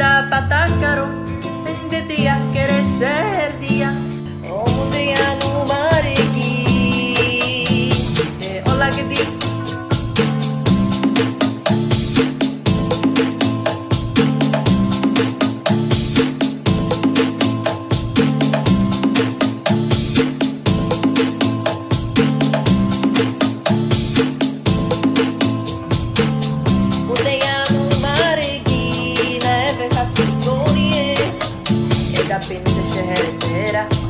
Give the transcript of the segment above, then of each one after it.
vida patácaro, de día querer ser. apenas este reverter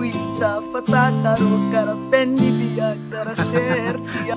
Lagi penyama dia Wita patakaro karatendia karatertia